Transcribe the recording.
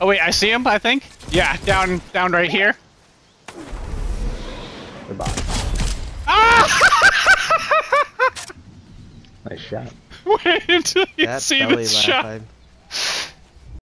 Oh wait, I see him. I think. Yeah, down, down right here. Goodbye. Ah! Nice shot. Wait until you That see this shot.